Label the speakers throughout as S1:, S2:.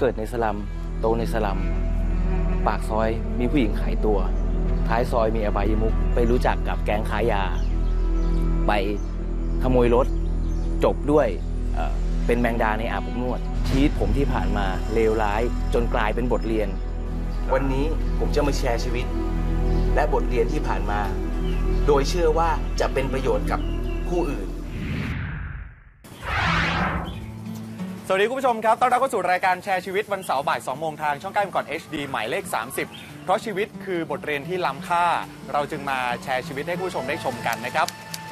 S1: เกิดใน
S2: สลัม โตในสลัม ปากซอยมีผู้หญิงขายตัว ท้ายซอยมีอบายมุกไปรู้จักกับแก๊งค้ายา ไปขโมยรถ จบด้วยเป็นแมงดาในอาบอบนวด ชีวิตผมที่ผ่านมาเลวร้ายจนกลายเป็นบทเรียน วันนี้ผมจะมาแชร์ชีวิต และบทเรียนที่ผ่านมา โดยเชื่อว่าจะเป็นประโยชน์กับผู้อื่น
S3: สวัสดีคุณผู้ชมครับ ต้อนรับเข้าสู่รายการแชร์ชีวิตวันเสาร์บ่าย2โมงทางช่อง9ก่อน HD หมายเลข 30 เพราะชีวิตคือบทเรียนที่ล้ำค่า เราจึงมาแชร์ชีวิตให้ผู้ชมได้ชมกันนะครับ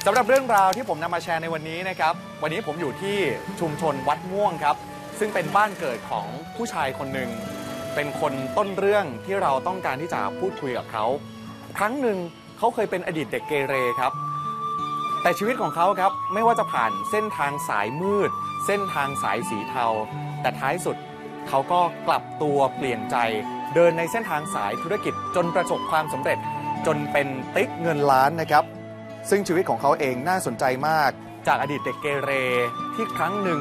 S3: สำหรับเรื่องราวที่ผมนำมาแชร์ในวันนี้นะครับ วันนี้ผมอยู่ที่ชุมชนวัดม่วงครับ ซึ่งเป็นบ้านเกิดของผู้ชายคนหนึ่ง เป็นคนต้นเรื่องที่เราต้องการที่จะพูดคุยกับเขา ครั้งหนึ่งเขาเคยเป็นอดีตเด็กเกเรครับ แต่ชีวิตของเขาครับไม่ว่าจะผ่านเส้นทางสายมืด เส้นทางสายสีเทา แต่ท้ายสุดเขาก็กลับตัวเปลี่ยนใจ เดินในเส้นทางสายธุรกิจจนประสบความสำเร็จ จนเป็นติ๊กเงินล้านนะครับ ซึ่งชีวิตของเขาเองน่าสนใจมาก จากอดีตเด็กเกเรที่ครั้งหนึ่ง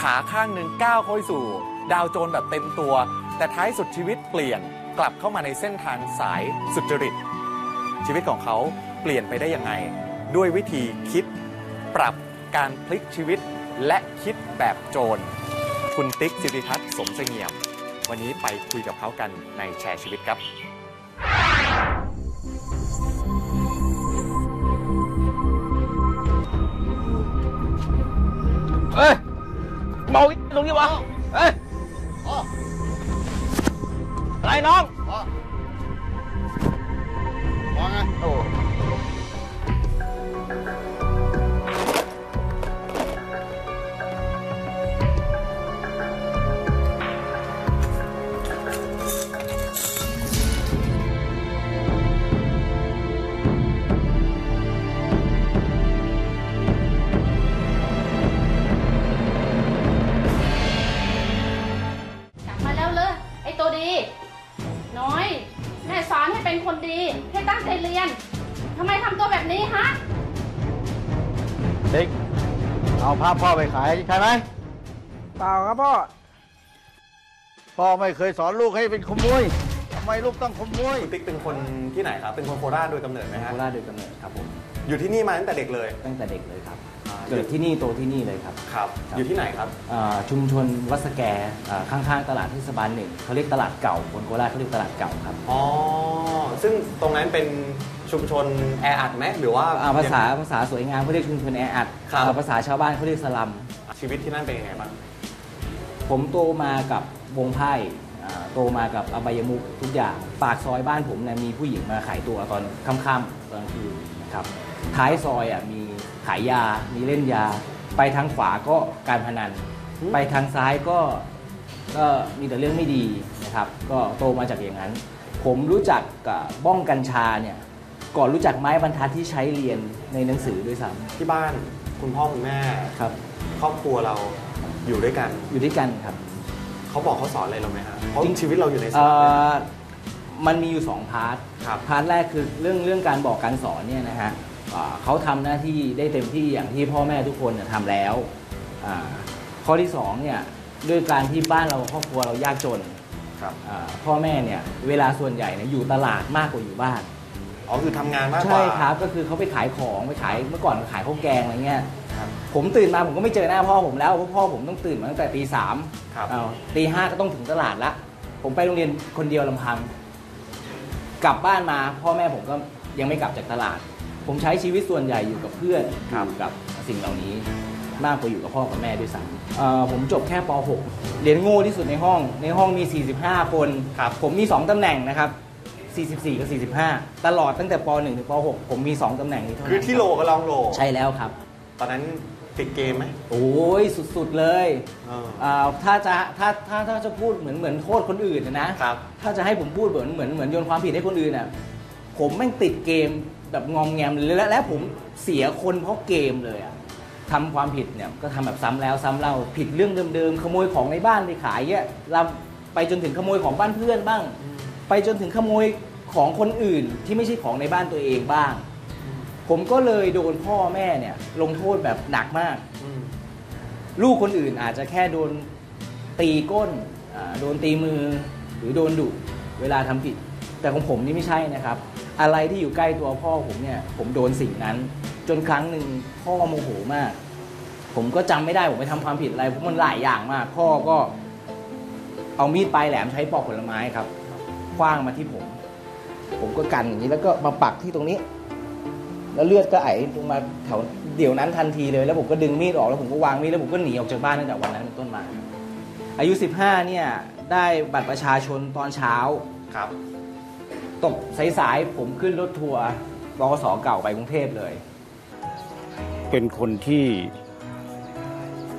S3: ขาข้างหนึ่งก้าวเข้าสู่ ดาวโจรแบบเต็มตัว แต่ท้ายสุดชีวิตเปลี่ยนกลับเข้ามาในเส้นทางสายสุจริต ชีวิตของเขาเปลี่ยนไปได้ยังไง ด้วยวิธีคิดปรับการพลิกชีวิตและคิดแบบโจร คุณติ๊กสิริทัศน์สมเสงี่ยม วันนี้ไปคุยกับเขากันในแชร์ชีวิตครับ
S2: เอ้ยเมาอีกตรงนี้วะ เอ้ยอะไรน้อง
S4: ว่าไง
S2: โอ้
S5: กลับ มาแล้วเลยไอ้ตัวดี น้อย แม่สอนให้เป็นคนดี ให้ตั้งใจเรียนทำไมทำตัวแบบนี้ฮะ
S4: ติ๊กเอาภาพพ่อไปขายใช่ไหม
S6: เปล่าครับพ่อ
S4: พ่อไม่เคยสอนลูกให้เป็นขโมยทำไมลูกต้องขโมย
S3: คุณติ๊กเป็นคนที่ไหนครับ เป็นคนโคราชโดยกำเนิดไหมฮะ
S2: โคราชโดยกำเนิดครับผม
S3: อยู่ที่นี่มาตั้งแต่เด็กเลย
S2: ตั้งแต่เด็กเลยครับ
S3: อ่า
S2: เกิดที่นี่โตที่นี่เลยครับ
S3: ครับ
S2: ครับ
S3: อยู่ที่ไหนครับ
S2: อ่าชุมชนวัดสแกอ่าข้างๆตลาดเทศบาลหนึ่งเขาเรียกตลาดเก่าคนโคราชเขาเรียกตลาดเก่าครับ
S3: อ๋อ ซึ่งตรงนั้นเป็น ชุมชนแออัดไหมหรือว่า
S2: อ่าภาษาภาษาสวยงามเขาเรียกชุมชนแออัด
S3: ครับ
S2: อ่าภาษาชาวบ้านเขาเรียกสลัม
S3: ชีวิตที่นั่นเป็นยังไงบ้าง
S2: ผมโตมากับวงไพ่อ่าโตมากับอบายมุกทุกอย่าง ปากซอยบ้านผมเนี่ยมีผู้หญิงมาขายตัวตอนค่ำๆตอนกลางคืนนะครับ ท้ายซอยอะมีขายยา มีเล่นยา ไปทางขวาก็การพนันไปทางซ้ายก็ก็มีแต่เรื่องไม่ดีนะครับ ก็โตมาจากอย่างนั้น ผมรู้จักกับบ้องกัญชาเนี่ย ก่อนรู้จักไม้บรรทัดที่ใช้เรียนในหนังสือด้วยซ้
S3: ที่บ้านคุณพ่อคุณแม่ำ
S2: ครับ
S3: ครอบครัวเราอยู่ด้วยกัน
S2: อยู่ด้วยกันครับ
S3: เขาบอกเขาสอนอะไรเราไหมฮะเพราะ
S2: จริง
S3: ชีวิตเราอยู่ในส
S2: เอ่
S3: นามเลยนะ
S2: อมันมีอยู่สองพาร์ท
S3: ครับ
S2: พาร์ทแรกคือเรื่องเรื่องการบอกการสอนเนี่ยนะฮะอ่าเขาทำหน้าที่ได้เต็มที่อย่างที่พ่อแม่ทุกคนเนี่ยทำแล้วอ่าข้อที่สองเนี่ยด้วยการที่บ้านเราครอบครัวเรายากจน
S3: ครับ
S2: อ่าพ่อแม่เนี่ยเวลาส่วนใหญ่เนี่ยอยู่ตลาดมากกว่าอยู่บ้าน
S3: อ๋อคือทำงานมากกว่า
S2: ใช่ครับก็คือเขาไปขายของไปขายเมื่อก่อนขายข้าวแกงอะไรเงี้ย
S3: ครับ
S2: ผมตื่นมาผมก็ไม่เจอหน้าพ่อผมแล้วเพราะพ่อผมต้องตื่นมาตั้งแต่ตีสาม
S3: ครับ
S2: อ้าวตีห้าก็ต้องถึงตลาดละผมไปโรงเรียนคนเดียวลำพัง กลับบ้านมาพ่อแม่ผมก็ยังไม่กลับจากตลาด ผมใช้ชีวิตส่วนใหญ่อยู่กับเพื่อนอยู่กับสิ่งเหล่านี้ มากกว่าอยู่กับพ่อกับแม่ด้วยซ้ำเอ่อผมจบแค่ป .6 เรียนโง่ที่สุดในห้อง ในห้องมี 45 คน
S3: ครับ
S2: ผมมี 2ตำแหน่งนะครับ 44 กับ 45 ตลอดตั้งแต่ป .1 ถึงป .6 ผมมี 2ตำแหน่งนี้เท่านั้น
S3: คือที่โลก็ลองโล
S2: ใช่แล้วครับ
S3: ตอนนั้นติดเกมไหม
S2: โอ้ยสุดๆเลย
S3: เออ
S2: อ่าถ้าจะถ้าถ้าถ้าจะพูดเหมือนเหมือนโทษคนอื่นนะนะ ครับ ถ้าจะให้ผมพูดเหมือนเหมือนเหมือนโยนความผิดให้คนอื่นน่ะผมแม่งติดเกมแบบงอมแงมเลยและและผมเสียคนเพราะเกมเลยอะทำความผิดเนี่ยก็ทำแบบซ้ำแล้วซ้ำเล่าผิดเรื่องเดิมๆขโมยของในบ้านไปขายเนี่ยเราไปจนถึงขโมยของบ้านเพื่อนบ้าง ไปจนถึงขโมยของคนอื่นที่ไม่ใช่ของในบ้านตัวเองบ้าง ผมก็เลยโดนพ่อแม่เนี่ย ลงโทษแบบหนักมาก
S3: อืม
S2: ลูกคนอื่นอาจจะแค่โดนตีก้นอ่าโดนตีมือ หรือโดนดุเวลาทำผิด แต่ของผมนี่ไม่ใช่นะครับ อะไรที่อยู่ใกล้ตัวพ่อผมเนี่ย ผมโดนสิ่งนั้น จนครั้งหนึ่งพ่อโมโหมาก ผมก็จำไม่ได้ผมไปทำความผิดอะไรเพราะมันหลายอย่างมาก พ่อก็เอามีดปลายแหลมใช้ปอกผลไม้ครับ คว้างมาที่ผม ผมก็กันอย่างนี้แล้วก็มาปักที่ตรงนี้ แล้วเลือดก็ไหลลงมาแถวเดี๋ยวนั้นทันทีเลย แล้วผมก็ดึงมีดออกแล้วผมก็วางมีดแล้วผมก็หนีออกจากบ้านตั้งแต่วันนั้นเป็นต้นมา อายุ 15 เนี่ยได้บัตรประชาชนตอนเช้า
S3: ครับ
S2: ตกสายๆผมขึ้นรถทัวร์บกสเก่าไปกรุงเทพเลย
S7: เป็นคนที่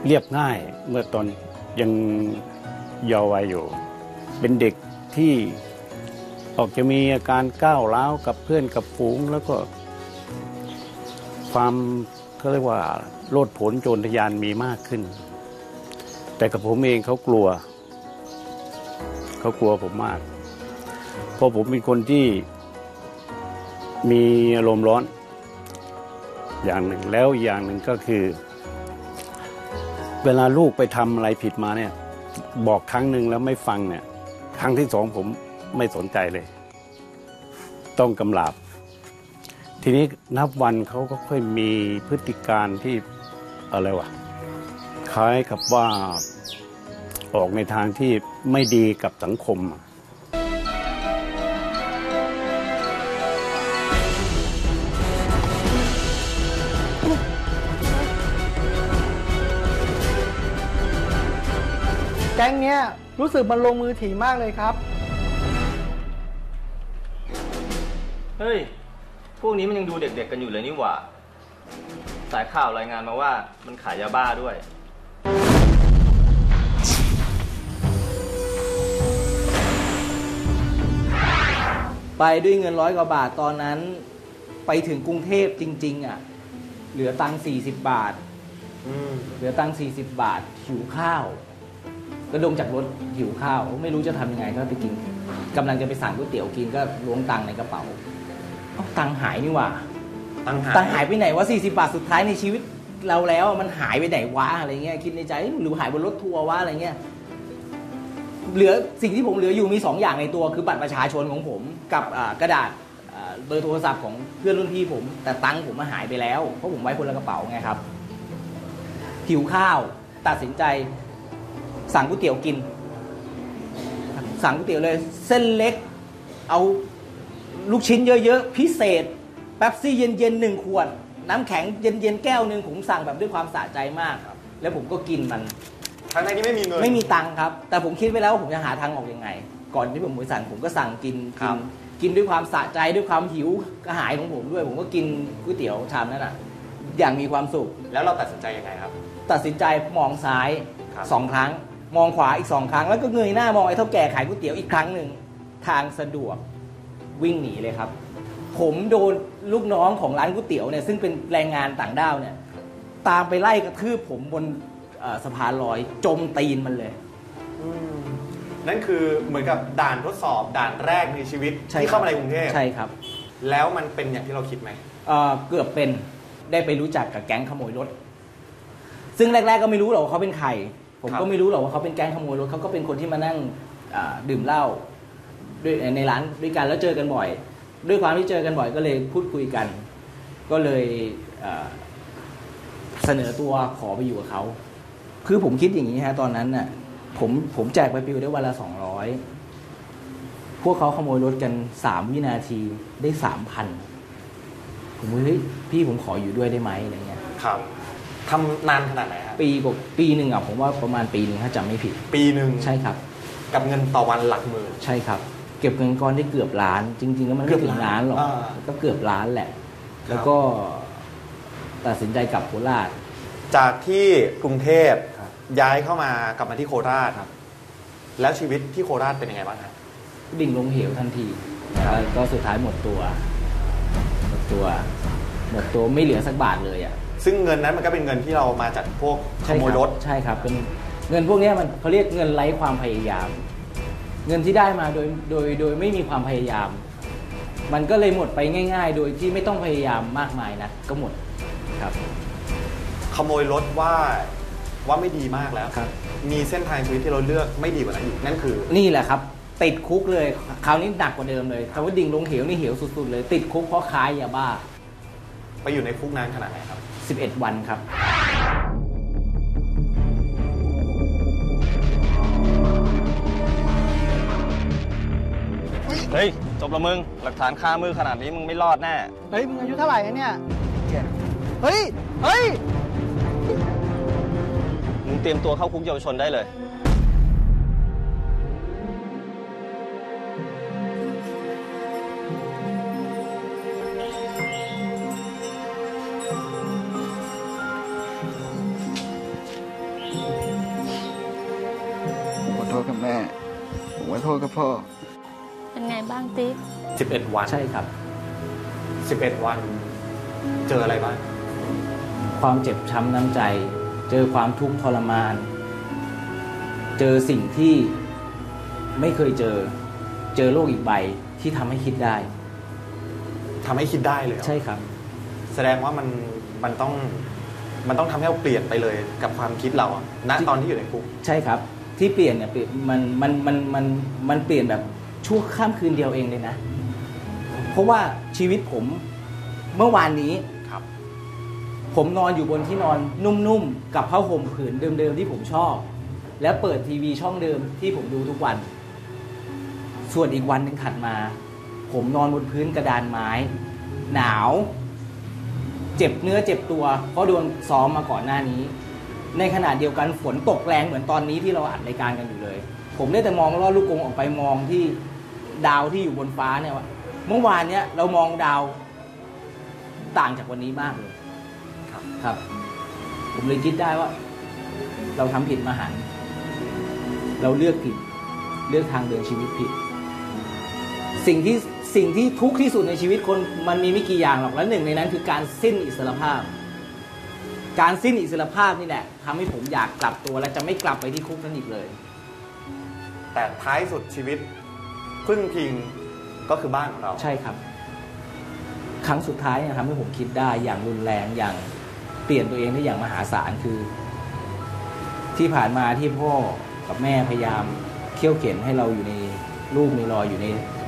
S7: เรียบง่ายเมื่อตอนยังเยาว์วัยอยู่ เป็นเด็กที่ ออกจะมีอาการก้าวร้าวกับเพื่อนกับฝูง แล้วก็ ความเขาเรียกว่าโลดผนโจรทยานมีมากขึ้น แต่กับผมเองเขากลัว เขากลัวผมมาก เพราะผมเป็นคนที่มีอารมณ์ร้อน อย่างหนึ่งแล้วอีกอย่างหนึ่งก็คือ เวลาลูกไปทำอะไรผิดมาเนี่ย บอกครั้งหนึ่งแล้วไม่ฟังเนี่ย ครั้งที่สองผม ไม่สนใจเลย ต้องกำลาบ ทีนี้นับวันเขาก็ค่อยมีพฤติการที่อะไรวะคล้ายกับว่าออกในทางที่ไม่ดีกับสังคมอะ
S6: แก๊งเนี้ยรู้สึกมันลงมือถี่มากเลยครับ
S8: เฮ้ย พวกนี้มันยังดูเด็กๆกันอยู่เลยนี่หว่า สายข่าวรายงานมาว่ามันขายยาบ้าด้วย
S2: ไปด้วยเงินร้อยกว่าบาทตอนนั้นไปถึงกรุงเทพจริง ๆ อะ เหลือตังค์40 บาท เหลือตังค์40 บาท หิวข้าวก็ลงจากรถหิวข้าว ไม่รู้จะทำยังไงก็ไปกินกำลังจะไปสั่งก๋วยเตี๋ยวกินก็ล้วงตังค์ในกระเป๋า เอ้าตังค์หายนี่หว่า
S3: ตั้งหา
S2: ตังค์หายไปไหนวะ40 บาทสุดท้ายในชีวิตเราแล้วมันหายไปไหนวะอะไรเงี้ยคิดในใจเอ๊ะหรือหายบนรถทัวร์วะอะไรเงี้ยเหลือสิ่งที่ผมเหลืออยู่มีสองอย่างในตัวคือบัตรประชาชนของผมกับอ่ากระดาษอ่าเบอร์โทรศัพท์ของเพื่อนรุ่นพี่ผม แต่ตังค์ผมมาหายไปแล้วเพราะผมไว้คนละกระเป๋าไงครับหิวข้าวตัดสินใจสั่งก๋วยเตี๋ยวกิน สั่งก๋วยเตี๋ยวเลย เส้นเล็ก เอา ลูกชิ้นเยอะๆ พิเศษแป๊บซี่เย็นๆหนึ่งขวด น้ำแข็งเย็นๆแก้วหนึ่งผมสั่งแบบด้วยความสะใจมากครับ แล้วผมก็กินมัน
S3: ทั้งในที่ไม่มีเงิน
S2: ไม่มีตังค์ครับ แต่ผมคิดไว้แล้วว่าผมจะหาทางออกยังไง ก่อนที่ผมไปสั่งผมก็สั่งกิน
S3: ครั
S2: กิ
S3: บ
S2: นกินด้วยความสะใจด้วยความหิวกระหายของผมด้วย ผมก็กินก๋วยเตี๋ยวชามนั้นอะ อย่างมีความสุข
S3: แล้วเราตัดสินใจยังไงครับ
S2: ตัดสินใจมองซ้าย
S3: ครับ
S2: สองครั้ง มองขวาอีกสองครั้ง แล้วก็เงยหน้ามองไอ้เท่าแก่ขายก๋วยเตี๋ยวอีกครั้งหนึ่งทางสะดวก วิ่งหนีเลยครับ ผมโดนลูกน้องของร้านก๋วยเตี๋ยวเนี่ยซึ่งเป็นแรงงานต่างด้าวเนี่ย ตามไปไล่กระทืบผมบนเอ่อสะพานลอยจมตีนมันเลย
S3: นั่นคือเหมือนกับด่านทดสอบด่านแรกในชีวิต
S2: ใช่
S3: ที่
S2: ครั
S3: เข้า
S2: บ
S3: มาในกรุงเทพ
S2: ใช่ครับ
S3: แล้วมันเป็นอย่างที่เราคิดไหม
S2: เอ่อเกือบเป็นได้ไปรู้จักกับแก๊งขโมยรถ ซึ่งแรก ๆ ก็ไม่รู้หรอกว่าเขาเป็นใคร ผม
S3: ครั
S2: ก็
S3: บ
S2: ไม่รู้หรอกว่าเขาเป็นแก๊งขโมยรถเขาก็เป็นคนที่มานั่งอ่าดื่มเหล้า ด้วยในร้านด้วยกันแล้วเจอกันบ่อย ด้วยความที่เจอกันบ่อยก็เลยพูดคุยกัน ก็เลยเอ่อเสนอตัวขอไปอยู่กับเขาคือผมคิดอย่างนี้ฮะตอนนั้นน่ะ ผมผมแจกใบปลิวได้วันละสองร้อยพวกเขาขโมยรถกันสามวินาทีได้สามพันผมว่าเฮ้ยพี่ผมขออยู่ด้วยได้ไหมอะไรเงี้ย
S3: ครับทำนานขนาดไหนครับ
S2: ปีกว่าปีหนึ่งอะผมว่าประมาณปีหนึ่งถ้าจำไม่ผิด
S3: ปีหนึ่ง
S2: ใช่ครับ
S3: กับเงินต่อวันหลักหมื่น
S2: ใช่ครับ เก็บเงินก้อนได้เกือบล้าน จริง ๆ แล้วมันไม่ถึงล้านหรอก
S3: อ่า
S2: ก็เกือบล้านแหละ แล้วก็ตัดสินใจกลับโคราช
S3: จากที่กรุงเทพ
S2: ครับ
S3: ย้ายเข้ามากลับมาที่โคราช
S2: ครับ
S3: แล้วชีวิตที่โคราชเป็นยังไงบ้างครับ
S2: ดิ่งลงเหวทันทีแล้วก็สุดท้ายหมดตัว หมดตัว หมดตัวไม่เหลือสักบาทเลยอะ
S3: ซึ่งเงินนั้นมันก็เป็นเงินที่เรามาจากพวกขโมยรถ
S2: ใช่ครับ เป็นเงินพวกเนี้ยมันเขาเรียกเงินไร้ความพยายาม เงินที่ได้มาโดยโดยโดยไม่มีความพยายาม มันก็เลยหมดไปง่าย ๆ โดยที่ไม่ต้องพยายามมากมายนะก็หมดครับ
S3: ขโมยรถว่าว่าไม่ดีมากแล้ว
S2: ครับ
S3: มีเส้นทางชีวิตที่เราเลือกไม่ดีกว่านั้นอีกนั่นคือ
S2: นี่แหละครับ ติดคุกเลยคราวนี้หนักกว่าเดิมเลยคำว่าดิ่งลงเหวนี่เหวสุดๆเลย ติดคุกเพราะค้ายาบ้า
S3: ไปอยู่ในคุกนานขนาดไหนครับ
S2: 11 วันครับ
S8: ฮ้ย จบละมึง หลักฐานคามือขนาดนี้มึงไม่รอดแน่
S6: เฮ้ย มึงอายุเท่าไหร่แล้วเนี่ยเฮ้ย เฮ้ย
S8: มึงเตรียมตัวเข้าคุกเยาวชนได้เลย
S4: ผมขอโทษกับแม่ ผมขอโทษกับพ่อ
S5: เป็น ไงบ้างติ๊ก
S3: 11 วัน
S2: ใช่ครับ
S3: 11 วัน เจออะไรบ้าง
S2: ความเจ็บช้ำน้ำใจ เจอความทุกข์ทรมาน เจอสิ่งที่ไม่เคยเจอ เจอโลกอีกใบที่ทำให้คิดได้
S3: ทำให้คิดได้เลยเหรอ
S2: ใช่ครับ
S3: แสดงว่ามันมันต้องมันต้องทำให้เราเปลี่ยนไปเลยกับความคิดเราอะณตอนที่อยู่ในคุก
S2: ใช่ครับ ที่เปลี่ยนเนี่ยเปลี่ยนมันมันมันมันมันเปลี่ยนแบบ ชั่วข้ามคืนเดียวเองเลยนะ เพราะว่าชีวิตผมเมื่อวานนี้
S3: ครับ
S2: ผมนอนอยู่บนที่นอนนุ่มๆ กับผ้าห่มผืนเดิมๆ ที่ผมชอบ แล้วเปิดทีวีช่องเดิมที่ผมดูทุกวัน ส่วนอีกวันหนึ่งถัดมา ผมนอนบนพื้นกระดานไม้ หนาว เจ็บเนื้อเจ็บตัว เพราะโดนซ้อมมาก่อนหน้านี้ ในขณะเดียวกันฝนตกแรงเหมือนตอนนี้ที่เราอัดรายการกันอยู่เลย ผมได้แต่มองลอดลูกกรงออกไปมองที่ ดาวที่อยู่บนฟ้าเนี่ยว่าเมื่อวานเนี้ยเรามองดาวต่างจากวันนี้มากเลย
S3: ครับ
S2: ครับ ผมเลยคิดได้ว่า เราทำผิดมหันต์เราเลือกผิดเลือกทางเดินชีวิตผิด สิ่งที่สิ่งที่ทุกข์ที่สุดในชีวิตคนมันมีไม่กี่อย่างหรอกและหนึ่งในนั้นคือการสิ้นอิสรภาพ การสิ้นอิสรภาพนี่แหละทำให้ผมอยากกลับตัวและจะไม่กลับไปที่คุกนั้นอีกเลย
S3: แต่ท้ายสุดชีวิต พึ่งพิงก็คือบ้านของเรา
S2: ใช่ครับ ครั้งสุดท้ายเนยทำให้ผมคิดได้อย่างรุนแรงอย่างเปลี่ยนตัวเองได้อย่างมหาศาลคือ ที่ผ่านมาที่พ่อกับแม่พยายามเขี่ยวเข็นให้เราอยู่ในลูกในรอยอยู่ใน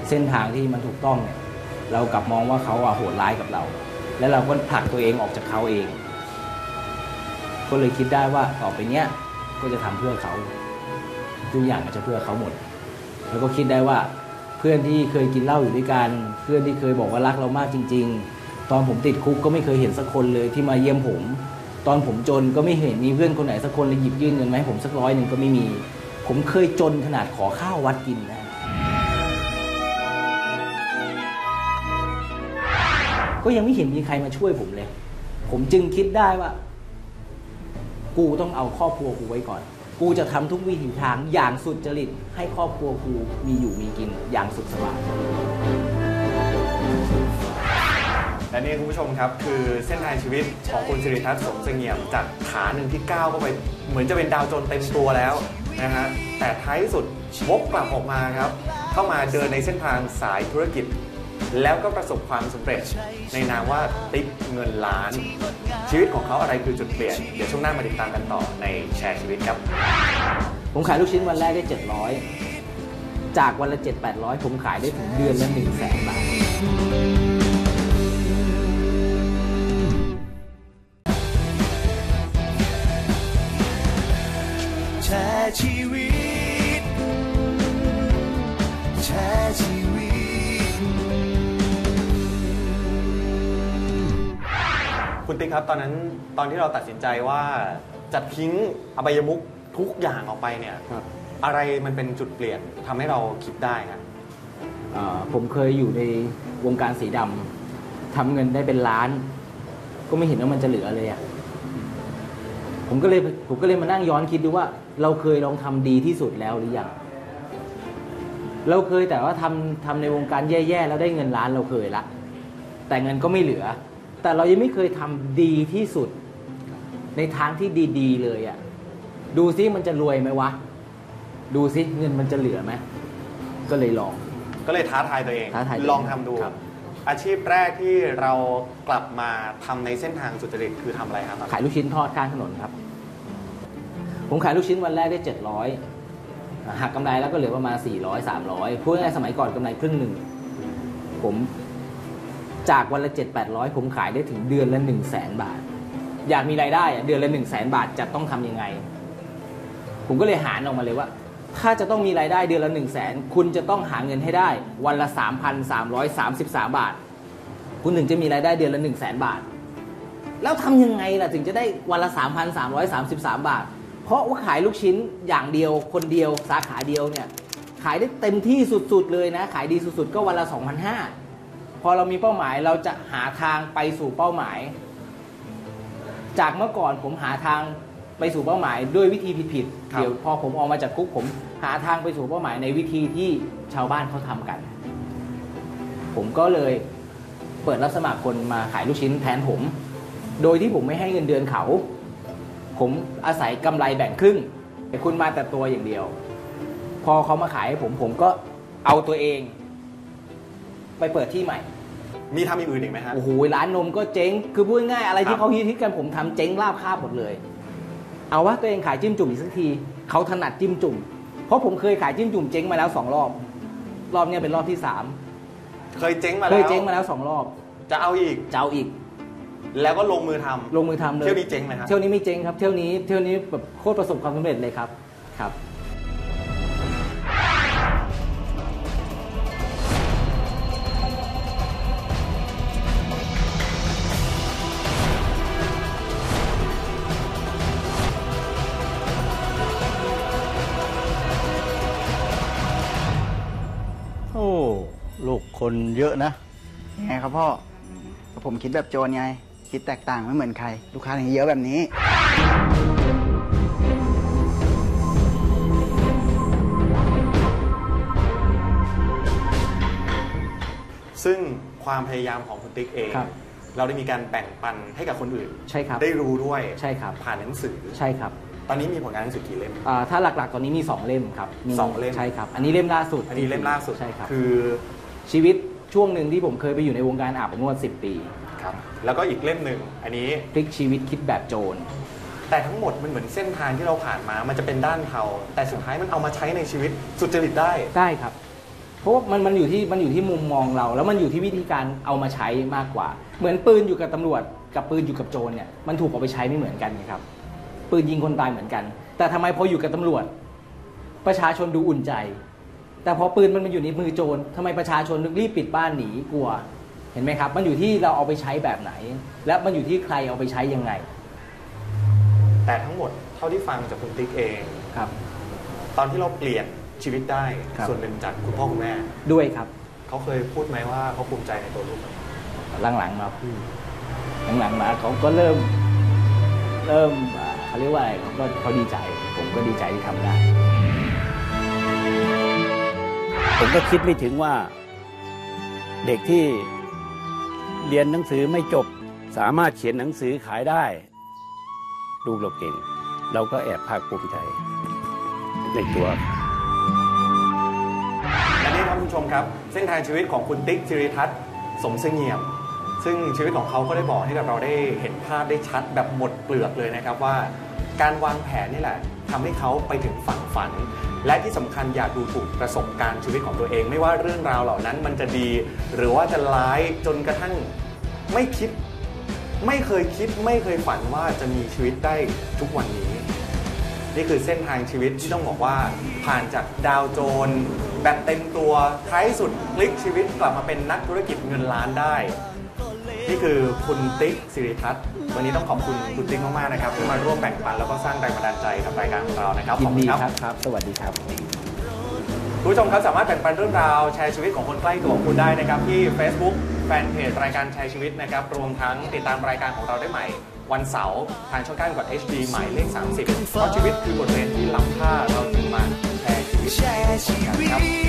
S2: เส้นทางที่มันถูกต้องเนี่ยเรากลับมองว่าเขาอะโหดร้ายกับเรา และเราก็ผลักตัวเองออกจากเขาเอง ก็เลยคิดได้ว่าต่อไปเนี้ยก็จะทำเพื่อเขาทุกอย่างก็จะเพื่อเขาหมด แล้วก็คิดได้ว่า เพื่อนที่เคยกินเหล้าอยู่ด้วยกัน เพื่อนที่เคยบอกว่ารักเรามากจริง ๆ ตอนผมติดคุกก็ไม่เคยเห็นสักคนเลยที่มาเยี่ยมผม ตอนผมจนก็ไม่เห็นมีเพื่อนคนไหนสักคนเลยหยิบยื่นเงินมาให้ผมสักร้อยหนึ่งก็ไม่มี ผมเคยจนขนาดขอข้าววัดกินนะก็ยังไม่เห็นมีใครมาช่วยผมเลย ผมจึงคิดได้ว่า กูต้องเอาครอบครัวกูไว้ก่อน กูจะทำทุกวิถีทางอย่างสุดจริตให้ครอบครัวกูมีอยู่มีกินอย่างสุขสบาย
S3: และนี่คุณผู้ชมครับคือเส้นทางชีวิตของคุณสิริทัศน์สมเสงี่ยมจากขาหนึ่งที่ก้าวเข้าไปเหมือนจะเป็นดาวโจนเต็มตัวแล้วนะฮะแต่ท้ายที่สุดวกกลับออกมาครับ เข้ามาเดินในเส้นทางสายธุรกิจ แล้วก็ประสบความสำเร็จในนามว่าติ๊กเงินล้าน ชีวิตของเขาอะไรคือจุดเปลี่ยน เดี๋ยวช่วงหน้ามาติดตามกันต่อในแชร์ชีวิตครับ
S2: ผมขายลูกชิ้นวันแรกได้ 700 จากวันละ 7 800 ผมขายได้ถึงเดือนละ1 0 0 0 0แสนบาท
S3: คุณติ๊กครับ ตอนนั้นตอนที่เราตัดสินใจว่าจะทิ้งอบายมุกทุกอย่างออกไปเนี่ย
S2: ครับ
S3: อะไรมันเป็นจุดเปลี่ยนทำให้เราคิดได้ครับ
S2: อ่าผมเคยอยู่ในวงการสีดำทำเงินได้เป็นล้าน ก็ไม่เห็นว่ามันจะเหลือเลยอะผมก็เลยผมก็เลยมานั่งย้อนคิดดูว่า เราเคยลองทำดีที่สุดแล้วหรือยังเราเคยแต่ว่าทำทำในวงการแย่ๆแล้วได้เงินล้านเราเคยละ แต่เงินก็ไม่เหลือ แต่เรายังไม่เคยทำดีที่สุด ในทางที่ดีๆ เลยอะ่ะ ดูซิมันจะรวยไหมวะ ดูซิเงินมันจะเหลือไหมก็เลยลอง
S3: ก็เลยท้าทายตัวเอง
S2: ท้าทายตัวเอง
S3: ลองทำดู
S2: ครับ
S3: อาชีพแรกที่เรากลับมาทำในเส้นทางสุจริตคือทำอะไรครับ
S2: ขายลูกชิ้นทอดข้างถนนครับ ผมขายลูกชิ้นวันแรกได้เจ็ดร้อยหักกำไรแล้วก็เหลือประมาณสี่ร้อยสามร้อยพูดง่ายๆสมัยก่อนกำไรครึ่งหนึ่ง ผม จากวันละเจ็ดแปดร้อยผมขายได้ถึงเดือนละหนึ่งแสนบาท อยากมีรายได้อะเดือนละหนึ่งแสนบาทจะต้องทำยังไง ผมก็เลยหารออกมาเลยว่า ถ้าจะต้องมีรายได้เดือนละหนึ่งแสนคุณจะต้องหาเงินให้ได้ วันละสามพันสามร้อยสามสิบสามบาท คุณถึงจะมีรายได้เดือนละหนึ่งแสนบาท แล้วทำยังไงล่ะถึงจะได้วันละ 3,333 บาท เพราะว่าขายลูกชิ้นอย่างเดียวคนเดียวสาขาเดียวเนี่ยขายได้เต็มที่สุดๆเลยนะ ขายดีสุดๆ ก็วันละ 2,500 พอเรามีเป้าหมายเราจะหาทางไปสู่เป้าหมาย จากเมื่อก่อนผมหาทางไปสู่เป้าหมายด้วยวิธีผิดๆ
S3: ครับ
S2: เดี๋ยวพอผมออกมาจากคุกผมหาทางไปสู่เป้าหมายในวิธีที่ชาวบ้านเขาทำกัน ผมก็เลยเปิดรับสมัครคนมาขายลูกชิ้นแทนผม โดยที่ผมไม่ให้เงินเดือนเขา ผมอาศัยกำไรแบ่งครึ่งแต่คุณมาแต่ตัวอย่างเดียว พอเขามาขายให้ผมผมก็เอาตัวเอง ไปเปิดที่ใหม่
S3: มีทำอย่างอื่นอีกไหมฮะ
S2: โอ้โหร้านนมก็เจ๊ง คือพูดง่ายๆอะไร
S3: ครั
S2: ที่
S3: บ
S2: เขาฮิตๆกันผมทำเจ๊งราบคาบหมดเลย เอาว่าตัวเองขายจิ้มจุ่มอีกสักทีเขาถนัดจิ้มจุ่ม เพราะผมเคยขายจิ้มจุ่มเจ๊งมาแล้วสองรอบ รอบเนี้ยเป็นรอบที่สาม
S3: เคยเจ๊งมา
S2: เค
S3: แล้
S2: ยวเจ๊งมาแล้วสองรอบ
S3: จะเอาอีก
S2: จะเอาอีก
S3: แล้วก็ลงมือทำ
S2: ลงมือทำเลย
S3: เที่ยวนี้เจ๊งไหมฮะ
S2: เที่ยวนี้ไม่เจ๊งครับ เที่ยวนี้เที่ยวนี้แบบโคตรประสบความสำเร็จเลยครับ ครับ
S4: คนเยอะนะ
S6: ยังไงครับพ่อก็ผมคิดแบบโจรไง คิดแตกต่างไม่เหมือนใคร ลูกค้าถึงเยอะแบบนี้
S3: ซึ่งความพยายามของคุณติ๊กเอง
S2: ครับ
S3: เราได้มีการแบ่งปันให้กับคนอื่น
S2: ใช่ครับ
S3: ได้รู้ด้วย
S2: ใช่ครับ
S3: ผ่านหนังสือ
S2: ใช่ครับ
S3: ตอนนี้มีผลงานหนังสือกี่เล่ม
S2: อ่าถ้าหลักๆตอนนี้มี 2 เล่มครับมี
S3: สองเล่ม
S2: ใช่ครับ อันนี้เล่มล่าสุด
S3: อันนี้เล่มล่าสุด
S2: ใช่ครับ
S3: คือ
S2: ชีวิตช่วงหนึ่งที่ผมเคยไปอยู่ในวงการอาบอบนวด 10 ปี
S3: ครับ แล้วก็อีกเล่มหนึ่งอันนี้
S2: พลิกชีวิตคิดแบบโจร
S3: แต่ทั้งหมดมันเหมือนเส้นทางที่เราผ่านมา มันจะเป็นด้านเทาแต่สุดท้ายมันเอามาใช้ในชีวิตสุจริตได้
S2: ได้ครับ เพราะว่ามันมันอยู่ที่มันอยู่ที่มุมมองเรา แล้วมันอยู่ที่วิธีการเอามาใช้มากกว่า เหมือนปืนอยู่กับตำรวจกับปืนอยู่กับโจรเนี่ย มันถูกเอาไปใช้ไม่เหมือนกันไงครับ ปืนยิงคนตายเหมือนกัน แต่ทำไมพออยู่กับตำรวจ ประชาชนดูอุ่นใจ แต่พอปืนมันมาอยู่ในมือโจรทำไมประชาชนนึกรีบปิดบ้านหนีกลัว เห็นไหมครับ มันอยู่ที่เราเอาไปใช้แบบไหน และมันอยู่ที่ใครเอาไปใช้ยังไง
S3: แต่ทั้งหมดเท่าที่ฟังจากคุณติ๊กเอง
S2: ครับ
S3: ตอนที่เราเปลี่ยนชีวิตได้
S2: ครับ
S3: ส่วนหนึ่งจากคุณพ่อคุณแม่
S2: ด้วยครับ
S3: เขาเคยพูดไหมว่าเขาภูมิใจในตัวลูก
S2: หลังๆมาพูดหลังๆมาเขาก็เริ่มเริ่มอ่าเขาเรียกว่าอะไรเขาก็เขาดีใจ ผมก็ดีใจที่ทำได้
S7: ผมก็คิดไม่ถึงว่าเด็กที่เรียนหนังสือไม่จบสามารถเขียนหนังสือขายได้ ลูกเราเก่ง เราก็แอบภาคภูมิใจในตัว
S3: และนี่ครับคุณผู้ชมครับ เส้นทางชีวิตของคุณติ๊กจิริทัศน์สมเสงี่ยม ซึ่งชีวิตของเขาก็ได้บอกให้กับเราได้เห็นภาพได้ชัดแบบหมดเปลือกเลยนะครับว่า การวางแผนนี่แหละ ทำให้เขาไปถึงฝั่งฝัน และที่สำคัญอย่าดูถูกประสบการณ์ชีวิตของตัวเอง ไม่ว่าเรื่องราวเหล่านั้นมันจะดี หรือว่าจะร้ายจนกระทั่งไม่คิด ไม่เคยคิดไม่เคยฝันว่าจะมีชีวิตได้ทุกวันนี้ นี่คือเส้นทางชีวิตที่ต้องบอกว่า ผ่านจากดาวโจรแบบเต็มตัวท้ายสุดพลิกชีวิตกลับมาเป็นนักธุรกิจเงินล้านได้ นี่คือคุณติ๊กสิริทัศน์วันนี้ต้องขอบคุณคุณติ๊กมากๆนะครับที่มาร่วมแบ่งปันแล้วก็สร้างแรงบันดาลใจกับรายการของเรานะครับ
S2: ยิ
S3: ขอบ
S2: น
S3: คุ
S2: ดี
S3: ณ
S2: ครับครับ สวัสดีครับ
S3: คุณผู้ชมครับสามารถแบ่งปันเรื่องราวแชร์ชีวิตของคนใกล้ตัวของคุณได้นะครับที่ Facebook แฟนเพจรายการแชร์ชีวิตนะครับรวมทั้งติดตามรายการของเราได้ใหม่ วันเสาร์ทางช่อง9กด HD หมายเลข 30เพราะชีวิตคือบทเรียนที่ล้ำค่าเราจึงมาแชร์ชีวิต
S1: แชร์ชีวิ
S3: กันครับ
S1: ต